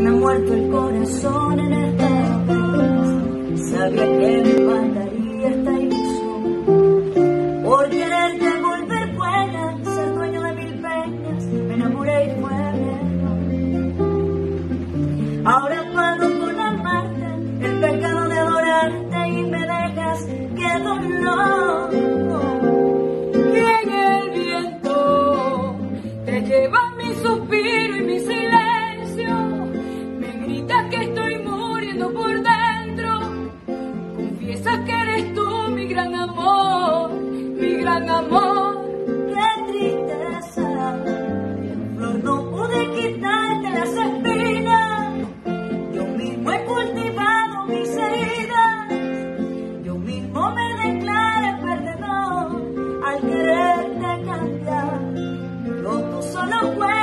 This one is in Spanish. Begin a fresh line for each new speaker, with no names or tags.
me ha muerto el corazón en esta vez. Sabía que me faltaría esta ilusión. Por quererte volver buena, ser dueño de mil penas, me enamoré y fue bien. Ahora pago por amarte, el pecado de adorarte y me dejas que dolor.
Y en el viento te llevas eres tú mi gran amor, mi gran amor.
Qué tristeza, flor, no pude quitarte las espinas. Yo mismo he cultivado mis heridas, yo mismo me declaré perdedor al quererte cambiar. Pero tú solo puedes.